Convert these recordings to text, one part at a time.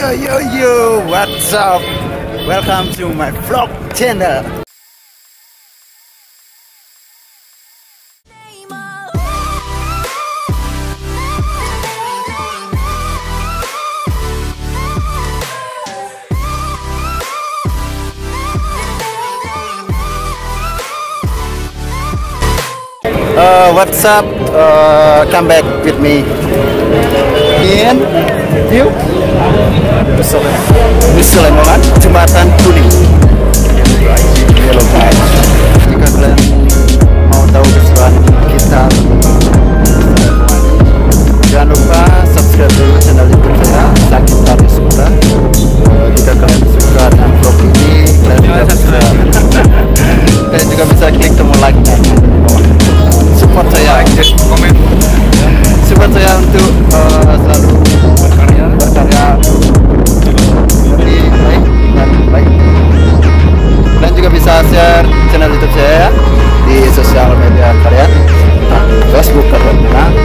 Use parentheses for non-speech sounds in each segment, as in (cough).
Yo yo yo, what's up? Welcome to my vlog channel. Uh, what's up? Uh, come back with me. In view Miss Lemongan, Jembatan Kuning. dan.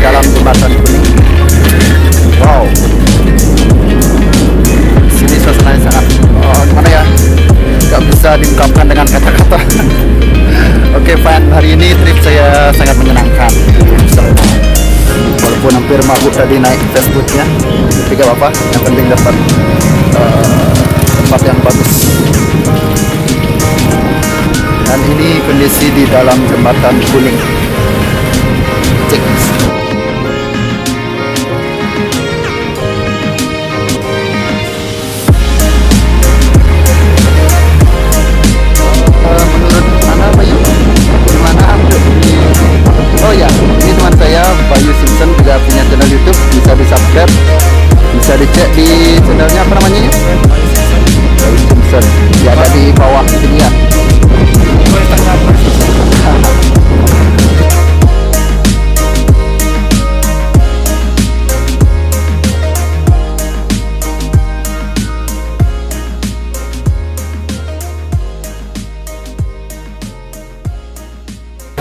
Dalam jembatan kuning wow. Sini suasananya sangat oh, gimana ya? Nggak bisa diungkapkan dengan kata-kata. (laughs) Oke fine, hari ini trip saya sangat menyenangkan. Walaupun hampir mabuk tadi naik Facebooknya. Tapi gak apa-apa, yang penting dapat eh, tempat yang bagus. Dan ini kondisi di dalam jembatan kuning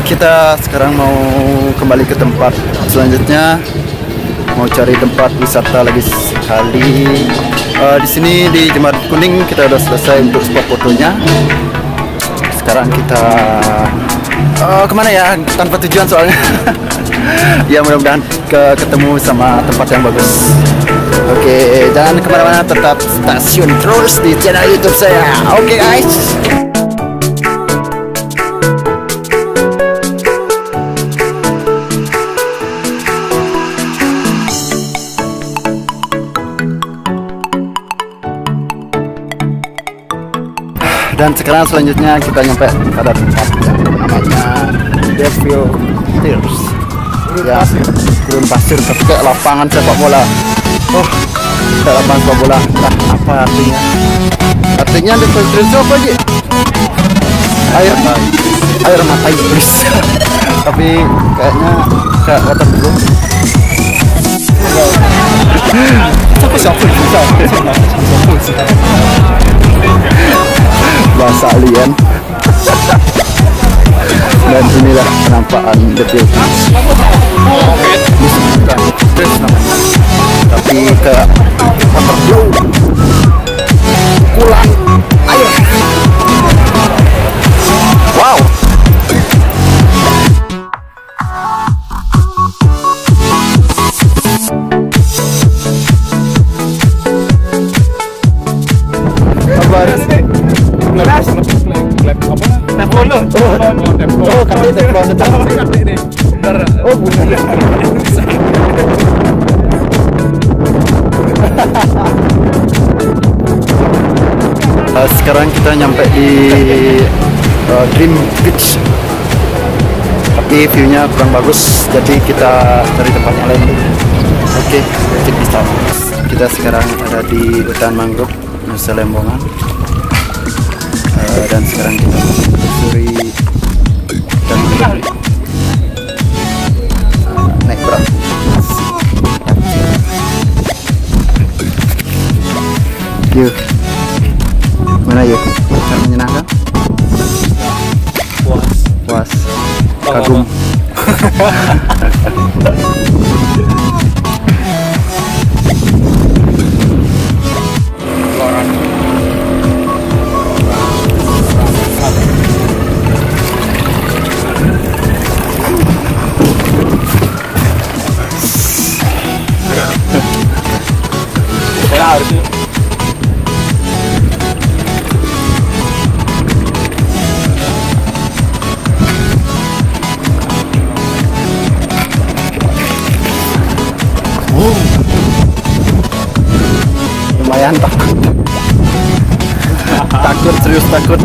Kita sekarang mau kembali ke tempat selanjutnya mau cari tempat wisata lagi sekali. Eh, di sini di Jembatan Kuning kita udah selesai untuk spot fotonya. Sekarang kita eh, ke mana ya? Tanpa tujuan soalnya. (laughs) ya mudah-mudahan ke ketemu sama tempat yang bagus. Oke, jangan ke mana-mana, tetap stasiun terus di channel YouTube saya. Oke guys. Dan sekarang selanjutnya kita nyampe pada tempat yang namanya Devil Tears. Ya gurun pasir tapi kayak lapangan sepak bola. Oh kayak lapangan sepak bola. Entah apa artinya? Artinya Devil Tears itu apa sih air. Air mata iblis. (laughs) Tapi kayaknya kayak water belum siapa? Siapa siapa Salian. Dan inilah penampakan namanya. Tapi ke. Pulang Uh, sekarang kita nyampe di uh, Dream Beach. Tapi view-nya kurang bagus jadi kita cari tempat yang lain oke this out kita sekarang ada di hutan mangrove Nusa Lembongan. Uh, dan sekarang kita naik perahu yuk mana yuk kan menyenangkan? Puas. Kagum (laughs) takut serius takut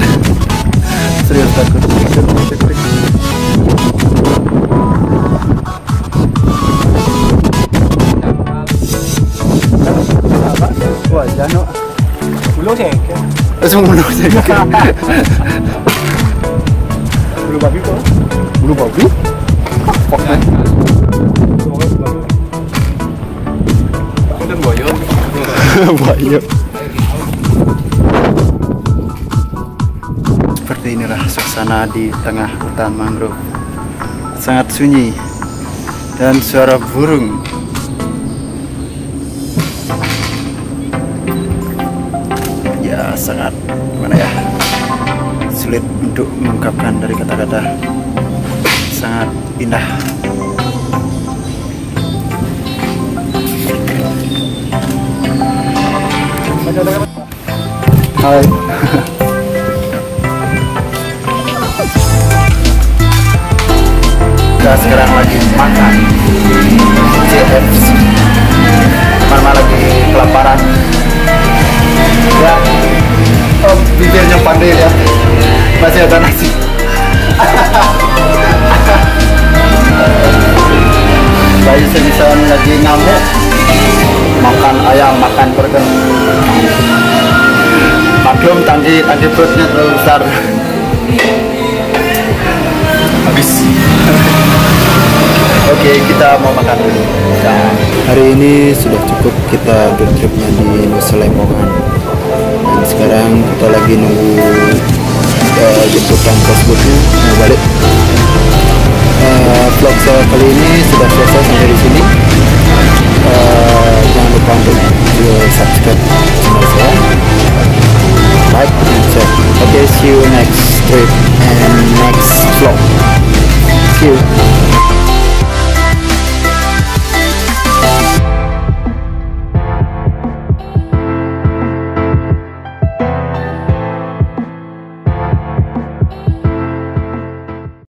serius takut Wah, jano. Ulo seke. Langsung ulo seke. Ulo babi kok. Ulo babi? Fuck man. Bukan buaya. buaya. Suasana di tengah hutan mangrove. Sangat sunyi dan suara burung. Ya sangat mana ya sulit untuk mengungkapkan dari kata-kata. Sangat indah. Hai. Lagi makan JFC. Mama lagi kelaparan. Ya, oh, bibirnya pandai ya. Masih ada nasi. (laughs) Bayi semisan lagi ngamuk makan ayam, makan burger. Maklum tadi tadi perutnya terlalu besar. Habis. (laughs) Oke, kita mau makan dulu. Hari ini sudah cukup kita bertripnya di Nusa Lembongan. Dan sekarang kita lagi nunggu uh, jemputan bosku mau balik. Uh, vlog saya kali ini sudah selesai sampai di sini. Uh, jangan lupa untuk subscribe channel saya, like and share. Okay, see you next trip